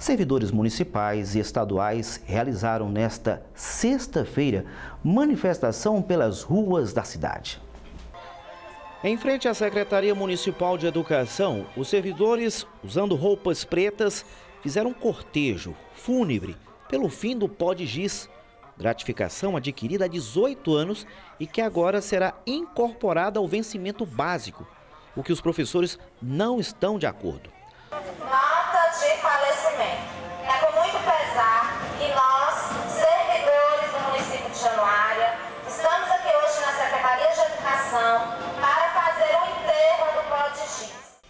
Servidores municipais e estaduais realizaram nesta sexta-feira manifestação pelas ruas da cidade. Em frente à Secretaria Municipal de Educação, os servidores, usando roupas pretas, fizeram um cortejo fúnebre pelo fim do pó de giz, gratificação adquirida há 18 anos e que agora será incorporada ao vencimento básico, o que os professores não estão de acordo.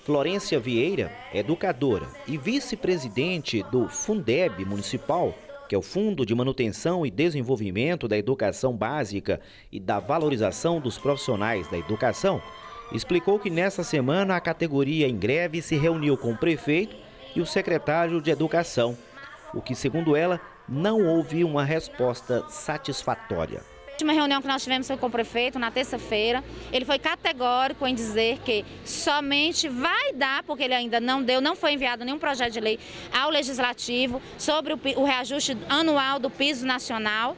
Florência Vieira, educadora e vice-presidente do Fundeb Municipal, que é o Fundo de Manutenção e Desenvolvimento da Educação Básica e da Valorização dos Profissionais da Educação, explicou que nessa semana a categoria em greve se reuniu com o prefeito e o secretário de Educação, o que, segundo ela, não houve uma resposta satisfatória última reunião que nós tivemos foi com o prefeito na terça-feira, ele foi categórico em dizer que somente vai dar, porque ele ainda não deu, não foi enviado nenhum projeto de lei ao Legislativo sobre o, o reajuste anual do piso nacional.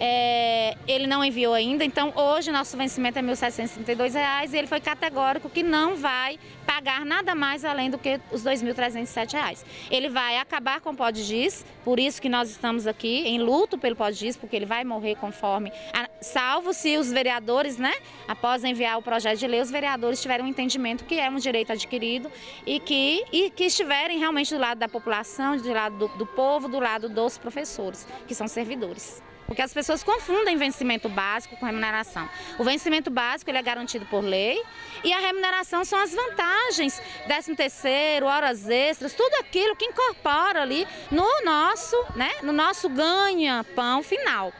É, ele não enviou ainda, então hoje nosso vencimento é R$ 1.732 e ele foi categórico que não vai pagar nada mais além do que os R$ 2.307. Ele vai acabar com o giz, por isso que nós estamos aqui em luto pelo giz, porque ele vai morrer conforme, a, salvo se os vereadores, né, após enviar o projeto de lei, os vereadores tiverem um entendimento que é um direito adquirido e que, e que estiverem realmente do lado da população, do lado do, do povo, do lado dos professores, que são servidores. Porque as pessoas confundem vencimento básico com remuneração. O vencimento básico ele é garantido por lei e a remuneração são as vantagens, 13 terceiro, horas extras, tudo aquilo que incorpora ali no nosso, né, no nosso ganha-pão final.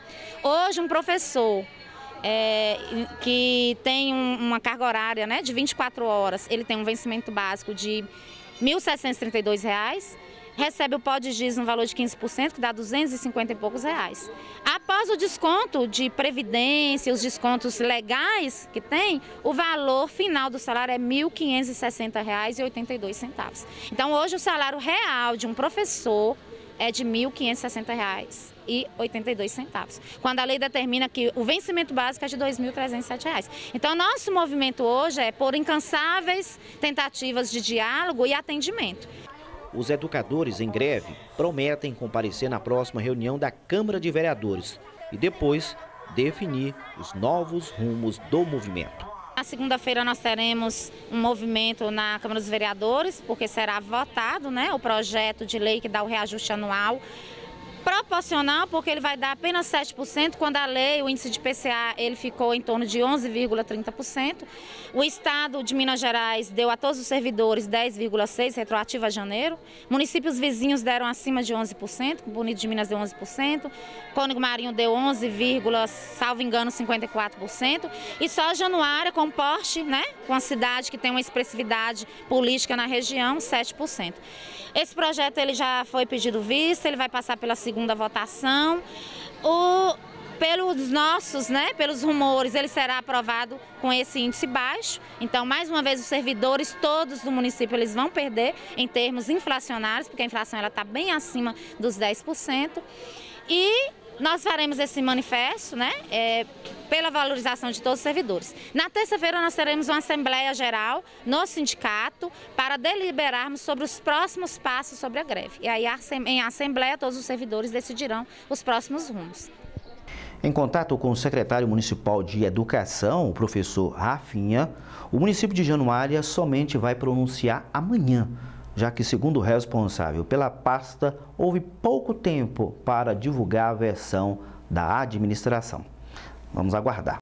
Hoje um professor é, que tem um, uma carga horária né, de 24 horas, ele tem um vencimento básico de R$ 1.732 recebe o pó de giz no valor de 15%, que dá 250 e poucos reais. Após o desconto de previdência, os descontos legais que tem, o valor final do salário é R$ 1.560,82. Então, hoje o salário real de um professor é de R$ 1.560,82, quando a lei determina que o vencimento básico é de R$ 2.307. Então, nosso movimento hoje é por incansáveis tentativas de diálogo e atendimento. Os educadores em greve prometem comparecer na próxima reunião da Câmara de Vereadores e depois definir os novos rumos do movimento. Na segunda-feira nós teremos um movimento na Câmara dos Vereadores, porque será votado né, o projeto de lei que dá o reajuste anual proporcional, porque ele vai dar apenas 7%, quando a lei, o índice de PCA, ele ficou em torno de 11,30%. O Estado de Minas Gerais deu a todos os servidores 10,6%, retroativo a janeiro. Municípios vizinhos deram acima de 11%, Bonito de Minas deu 11%, Cônigo Marinho deu 11, salvo engano, 54%. E só Januária, com porte, né, com a cidade que tem uma expressividade política na região, 7%. Esse projeto ele já foi pedido vista, ele vai passar pela segunda segunda votação. O, pelos nossos, né, pelos rumores, ele será aprovado com esse índice baixo. Então, mais uma vez, os servidores todos do município eles vão perder em termos inflacionários, porque a inflação está bem acima dos 10%. E nós faremos esse manifesto, né, é, pela valorização de todos os servidores. Na terça-feira nós teremos uma assembleia geral no sindicato para deliberarmos sobre os próximos passos sobre a greve. E aí em assembleia todos os servidores decidirão os próximos rumos. Em contato com o secretário municipal de Educação, o professor Rafinha, o município de Januária somente vai pronunciar amanhã já que, segundo o responsável pela pasta, houve pouco tempo para divulgar a versão da administração. Vamos aguardar.